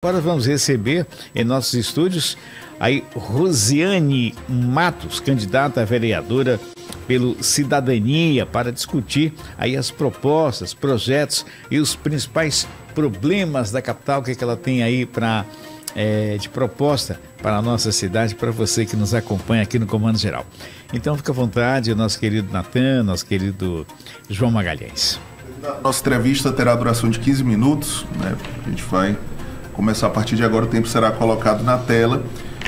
Agora vamos receber em nossos estúdios aí Rosiane Matos, candidata a vereadora pelo Cidadania, para discutir aí as propostas, projetos e os principais problemas da capital, o que, é que ela tem aí para é, de proposta para a nossa cidade, para você que nos acompanha aqui no Comando Geral. Então fica à vontade, nosso querido Natan, nosso querido João Magalhães. Nossa entrevista terá duração de 15 minutos, né? A gente vai começar a partir de agora, o tempo será colocado na tela.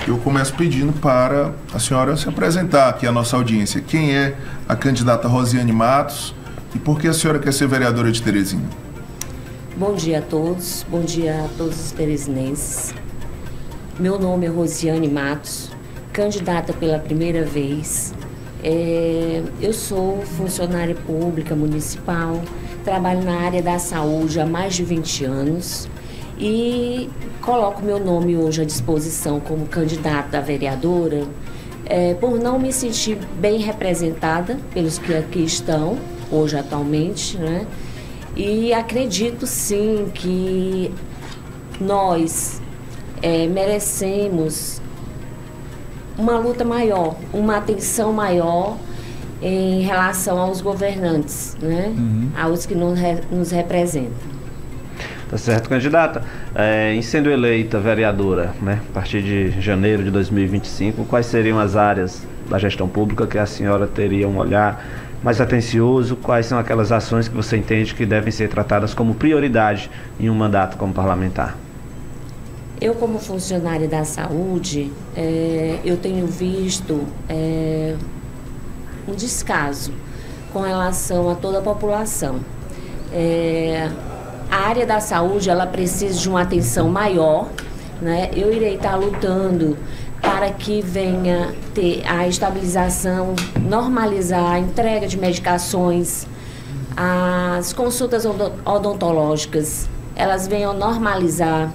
Eu começo pedindo para a senhora se apresentar aqui à nossa audiência. Quem é a candidata Rosiane Matos e por que a senhora quer ser vereadora de Teresina? Bom dia a todos, bom dia a todos os teresinenses. Meu nome é Rosiane Matos, candidata pela primeira vez. É, eu sou funcionária pública municipal, trabalho na área da saúde há mais de 20 anos e coloco meu nome hoje à disposição como candidata a vereadora é, por não me sentir bem representada pelos que aqui estão hoje atualmente, né? E acredito sim que nós é, merecemos uma luta maior, uma atenção maior em relação aos governantes, né? Uhum. aos que nos, nos representam. Tá certo, candidata. É, em sendo eleita vereadora, né, a partir de janeiro de 2025, quais seriam as áreas da gestão pública que a senhora teria um olhar mais atencioso? Quais são aquelas ações que você entende que devem ser tratadas como prioridade em um mandato como parlamentar? Eu, como funcionária da saúde, é, eu tenho visto é, um descaso com relação a toda a população. É, área da saúde ela precisa de uma atenção maior, né? Eu irei estar lutando para que venha ter a estabilização, normalizar a entrega de medicações, as consultas odontológicas, elas venham normalizar,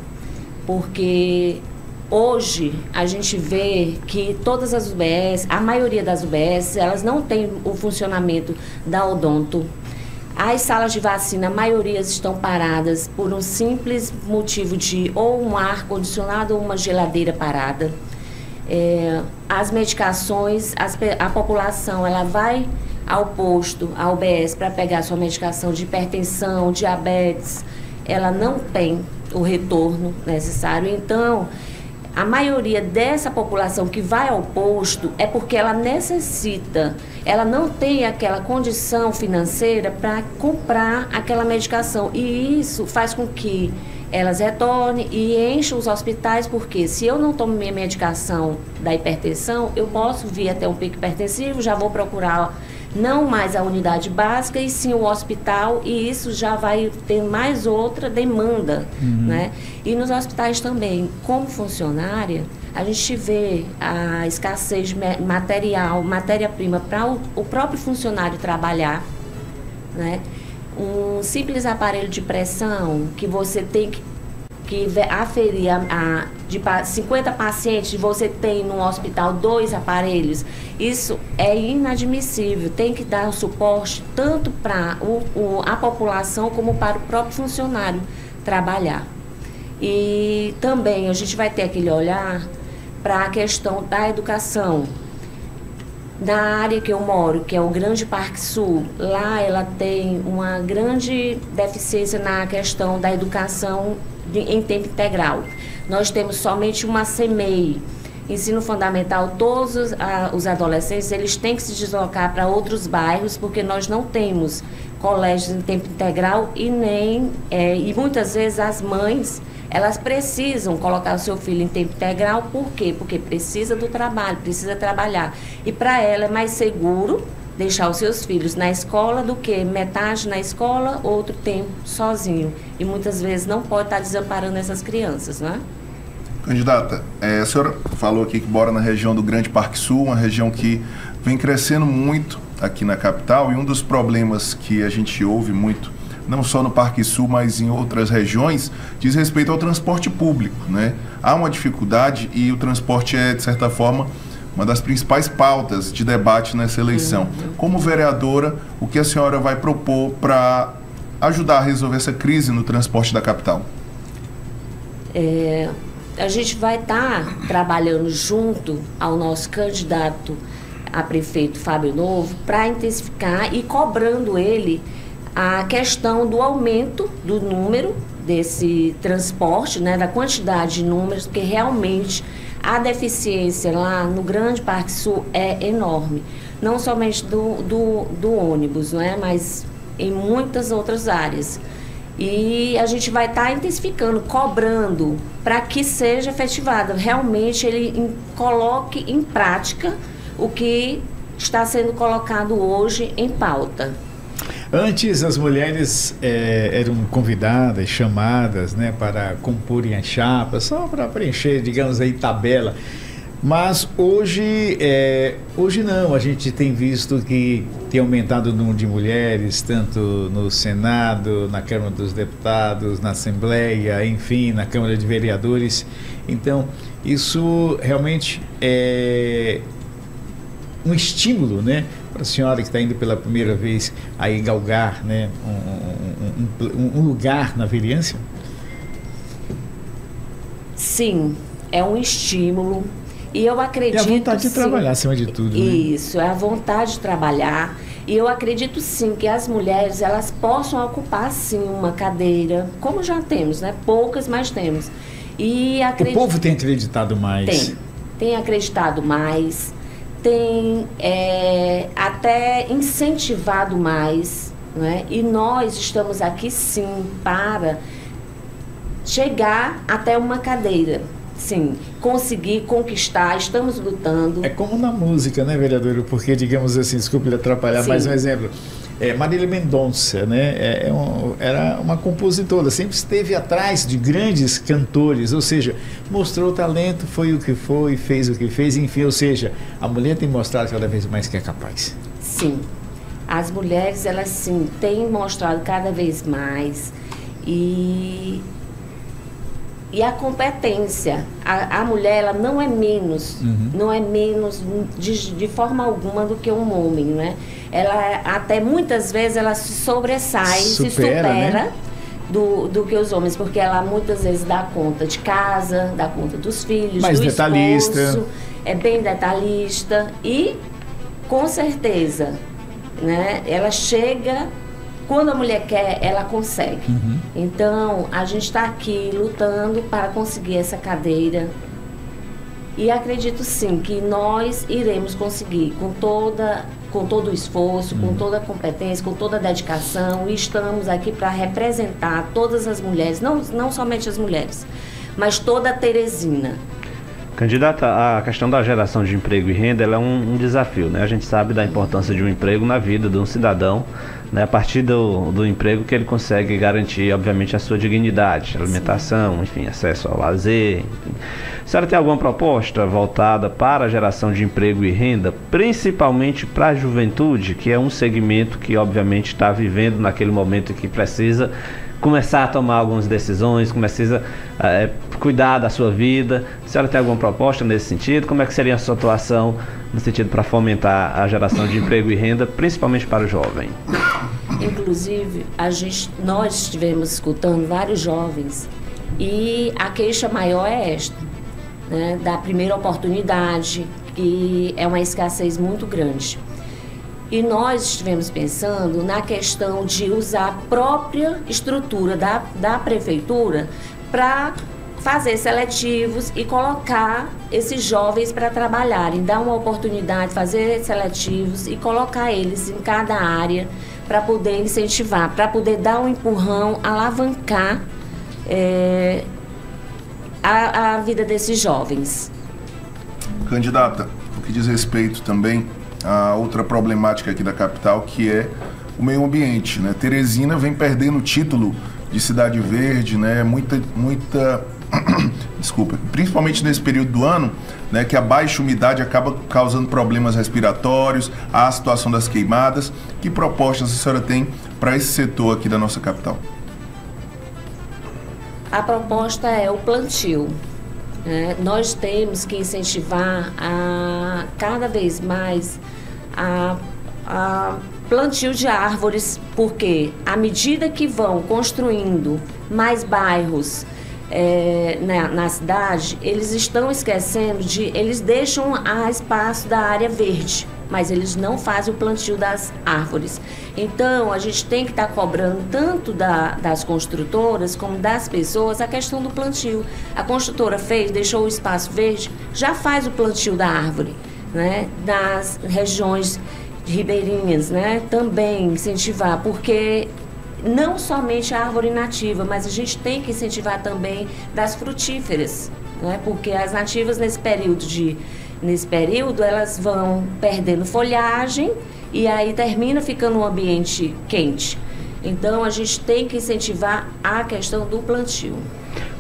porque hoje a gente vê que todas as UBS, a maioria das UBS, elas não têm o funcionamento da odonto as salas de vacina, a maioria estão paradas por um simples motivo de ou um ar condicionado ou uma geladeira parada. É, as medicações, as, a população ela vai ao posto, ao UBS, para pegar sua medicação de hipertensão, diabetes, ela não tem o retorno necessário. Então, a maioria dessa população que vai ao posto é porque ela necessita, ela não tem aquela condição financeira para comprar aquela medicação. E isso faz com que elas retornem e enchem os hospitais, porque se eu não tomo minha medicação da hipertensão, eu posso vir até um pico hipertensivo, já vou procurar não mais a unidade básica e sim o hospital e isso já vai ter mais outra demanda, uhum. né? E nos hospitais também, como funcionária, a gente vê a escassez de material, matéria-prima para o, o próprio funcionário trabalhar, né? Um simples aparelho de pressão que você tem que que aferir a, a, de 50 pacientes, você tem no hospital dois aparelhos, isso é inadmissível. Tem que dar suporte tanto para a população como para o próprio funcionário trabalhar. E também a gente vai ter aquele olhar para a questão da educação. Na área que eu moro, que é o Grande Parque Sul, lá ela tem uma grande deficiência na questão da educação de, em tempo integral. Nós temos somente uma CMEI, ensino fundamental, todos os, a, os adolescentes eles têm que se deslocar para outros bairros porque nós não temos colégios em tempo integral e nem é, e muitas vezes as mães elas precisam colocar o seu filho em tempo integral. Por quê? Porque precisa do trabalho, precisa trabalhar. E para ela é mais seguro deixar os seus filhos na escola do que metade na escola, outro tempo sozinho. E muitas vezes não pode estar desamparando essas crianças, né? Candidata, é, a senhora falou aqui que mora na região do Grande Parque Sul, uma região que vem crescendo muito aqui na capital e um dos problemas que a gente ouve muito, não só no Parque Sul, mas em outras regiões, diz respeito ao transporte público, né? Há uma dificuldade e o transporte é, de certa forma, uma das principais pautas de debate nessa eleição. Uhum. Como vereadora, o que a senhora vai propor para ajudar a resolver essa crise no transporte da capital? É, a gente vai estar tá trabalhando junto ao nosso candidato a prefeito Fábio Novo para intensificar e cobrando ele a questão do aumento do número desse transporte, né, da quantidade de números, porque realmente a deficiência lá no Grande Parque Sul é enorme. Não somente do, do, do ônibus, né, mas em muitas outras áreas. E a gente vai estar tá intensificando, cobrando, para que seja efetivado. Realmente ele em, coloque em prática o que está sendo colocado hoje em pauta. Antes as mulheres é, eram convidadas, chamadas, né, para comporem as chapas, só para preencher, digamos aí, tabela. Mas hoje, é, hoje não, a gente tem visto que tem aumentado o número de mulheres, tanto no Senado, na Câmara dos Deputados, na Assembleia, enfim, na Câmara de Vereadores. Então, isso realmente é um estímulo, né, para a senhora que está indo pela primeira vez aí galgar, né, um, um, um, um lugar na vereança? Sim, é um estímulo e eu acredito. É a vontade sim, de trabalhar acima de tudo. Né? Isso, é a vontade de trabalhar. E eu acredito sim que as mulheres elas possam ocupar sim uma cadeira, como já temos, né? Poucas, mas temos. E acredito... O povo tem acreditado mais. Tem, tem acreditado mais, tem é, até incentivado mais, né? E nós estamos aqui sim para chegar até uma cadeira sim, conseguir conquistar, estamos lutando. É como na música, né, vereador? Porque, digamos assim, desculpe lhe atrapalhar, sim. mais um exemplo. É, Marília Mendonça, né, é, é um, era uma compositora, sempre esteve atrás de grandes cantores, ou seja, mostrou talento, foi o que foi, fez o que fez, enfim, ou seja, a mulher tem mostrado cada vez mais que é capaz. Sim, as mulheres, elas sim, têm mostrado cada vez mais e e a competência. A, a mulher ela não é menos, uhum. não é menos de, de forma alguma do que um homem, né? Ela até muitas vezes ela se sobressai, supera, se supera né? do, do que os homens, porque ela muitas vezes dá conta de casa, dá conta dos filhos, Mais do detalhista. esposo, é bem detalhista e com certeza, né? Ela chega quando a mulher quer, ela consegue. Uhum. Então, a gente está aqui lutando para conseguir essa cadeira. E acredito sim que nós iremos conseguir com toda com todo o esforço, uhum. com toda a competência, com toda a dedicação, e estamos aqui para representar todas as mulheres, não, não somente as mulheres, mas toda a Teresina. Candidata, a questão da geração de emprego e renda é um, um, desafio, né? A gente sabe da importância de um emprego na vida de um cidadão, né? A partir do, do emprego que ele consegue garantir, obviamente, a sua dignidade, alimentação, enfim, acesso ao lazer. Enfim. A senhora tem alguma proposta voltada para a geração de emprego e renda, principalmente para a juventude, que é um segmento que, obviamente, está vivendo naquele momento que precisa começar a tomar algumas decisões, começa a é, cuidar da sua vida. A senhora tem alguma proposta nesse sentido? Como é que seria a sua atuação no sentido para fomentar a geração de emprego e renda, principalmente para o jovem? Inclusive, a gente, nós estivemos escutando vários jovens e a queixa maior é esta, né, da primeira oportunidade, que é uma escassez muito grande. E nós estivemos pensando na questão de usar a própria estrutura da, da prefeitura para fazer seletivos e colocar esses jovens para trabalharem, dar uma oportunidade, fazer seletivos e colocar eles em cada área para poder incentivar, para poder dar um empurrão, alavancar é, a, a vida desses jovens. Candidata, o que diz respeito também a outra problemática aqui da capital, que é o meio ambiente. Né? Teresina vem perdendo o título de cidade verde, né? muita, muita desculpa, principalmente nesse período do ano, né, que a baixa umidade acaba causando problemas respiratórios, a situação das queimadas. Que propostas a senhora tem para esse setor aqui da nossa capital? A proposta é o plantio. É, nós temos que incentivar a cada vez mais a, a plantio de árvores, porque à medida que vão construindo mais bairros, é, na, na, cidade, eles estão esquecendo de. Eles deixam a espaço da área verde, mas eles não fazem o plantio das árvores. Então, a gente tem que estar tá cobrando tanto da, das construtoras como das pessoas a questão do plantio. A construtora fez, deixou o espaço verde, já faz o plantio da árvore. Né? Das regiões ribeirinhas, né? Também incentivar, porque não somente a árvore nativa, mas a gente tem que incentivar também das frutíferas, né? porque as nativas nesse período de nesse período elas vão perdendo folhagem e aí termina ficando um ambiente quente. Então a gente tem que incentivar a questão do plantio.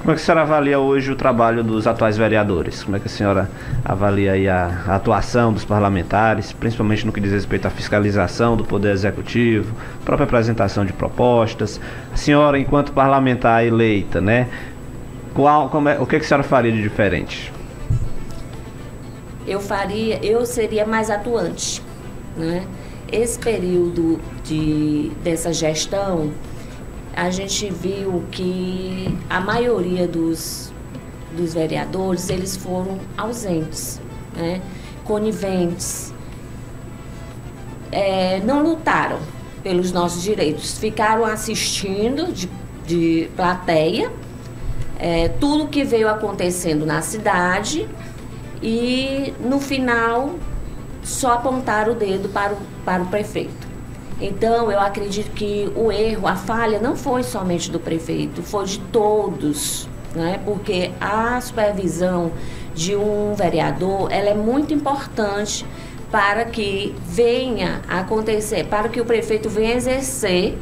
Como é que a senhora avalia hoje o trabalho dos atuais vereadores? Como é que a senhora avalia a, a, atuação dos parlamentares, principalmente no que diz respeito à fiscalização do Poder Executivo, própria apresentação de propostas? A senhora, enquanto parlamentar eleita, né? Qual, é, o que, que a senhora faria de diferente? Eu faria, eu seria mais atuante, né? Esse período de, dessa gestão, a gente viu que a maioria dos, dos vereadores eles foram ausentes, né? coniventes, é, não lutaram pelos nossos direitos, ficaram assistindo de, de plateia é, tudo que veio acontecendo na cidade e no final só apontaram o dedo para o, para o prefeito. Então, eu acredito que o erro, a falha, não foi somente do prefeito, foi de todos, né? porque a supervisão de um vereador ela é muito importante para que venha acontecer, para que o prefeito venha exercer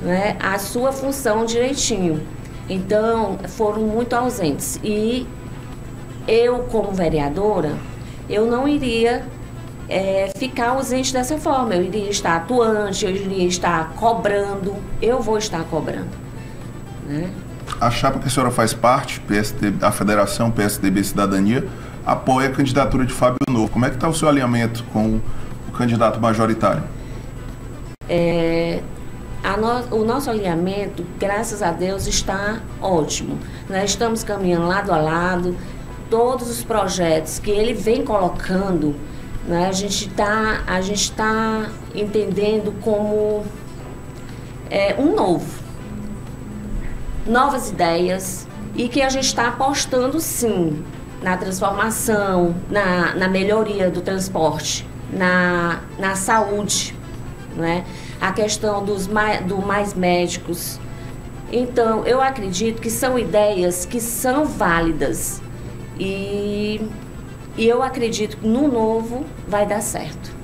né, a sua função direitinho. Então, foram muito ausentes. E eu, como vereadora, eu não iria é, ficar ausente dessa forma. Eu iria estar atuante, eu iria estar cobrando, eu vou estar cobrando. Né? A chapa que a senhora faz parte, PSD, a Federação PSDB Cidadania, apoia a candidatura de Fábio Novo. Como é que está o seu alinhamento com o candidato majoritário? É, no, o nosso alinhamento, graças a Deus, está ótimo. Nós estamos caminhando lado a lado. Todos os projetos que ele vem colocando né? A gente está tá entendendo como é, um novo, novas ideias e que a gente está apostando sim na transformação, na, na melhoria do transporte, na, na saúde, né? a questão dos mais, do mais médicos. Então, eu acredito que são ideias que são válidas e e eu acredito que no novo vai dar certo.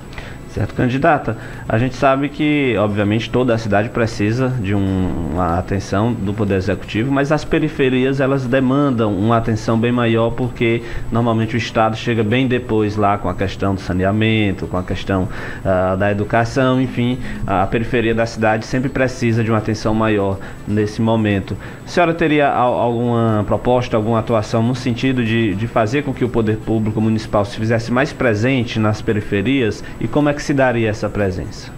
Certo, candidata. A gente sabe que, obviamente, toda a cidade precisa de um, uma atenção do Poder Executivo, mas as periferias elas demandam uma atenção bem maior porque normalmente o Estado chega bem depois lá com a questão do saneamento, com a questão uh, da educação, enfim, a periferia da cidade sempre precisa de uma atenção maior nesse momento. A senhora teria alguma proposta, alguma atuação no sentido de, de fazer com que o poder público municipal se fizesse mais presente nas periferias e como é que se daria essa presença?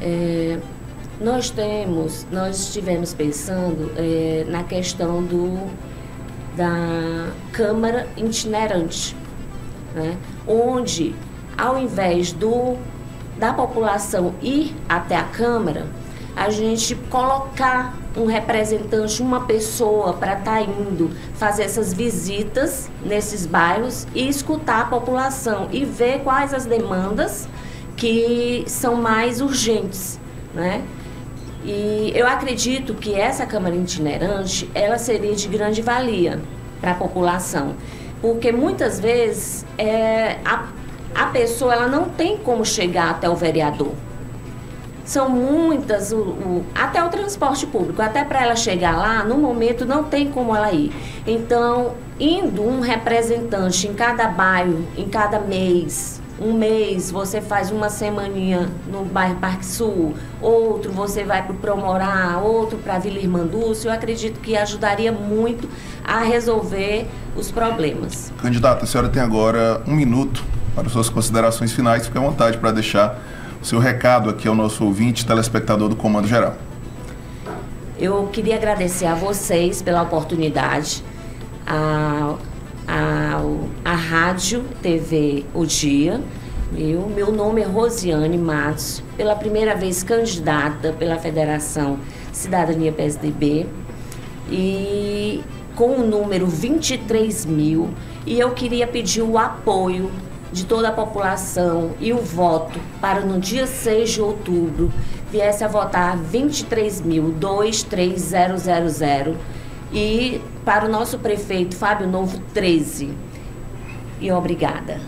É, nós temos, nós estivemos pensando é, na questão do, da Câmara itinerante, né? onde, ao invés do, da população ir até a Câmara, a gente colocar um representante, uma pessoa para estar tá indo fazer essas visitas nesses bairros e escutar a população e ver quais as demandas que são mais urgentes, né? E eu acredito que essa Câmara itinerante, ela seria de grande valia para a população, porque muitas vezes é, a, a pessoa ela não tem como chegar até o vereador são muitas, o, o, até o transporte público, até para ela chegar lá, no momento não tem como ela ir. Então, indo um representante em cada bairro, em cada mês, um mês você faz uma semaninha no bairro Parque Sul, outro você vai para o Promorá, outro para Vila Irmandúcio, eu acredito que ajudaria muito a resolver os problemas. Candidata, a senhora tem agora um minuto para suas considerações finais, fique à vontade para deixar seu recado aqui ao nosso ouvinte, telespectador do Comando Geral. Eu queria agradecer a vocês pela oportunidade, a, a, a Rádio TV O Dia. Eu, meu nome é Rosiane Matos, pela primeira vez candidata pela Federação Cidadania PSDB e com o número 23 mil. E eu queria pedir o apoio de toda a população e o voto para no dia 6 de outubro viesse a votar 23.23000 e para o nosso prefeito Fábio Novo 13. E obrigada.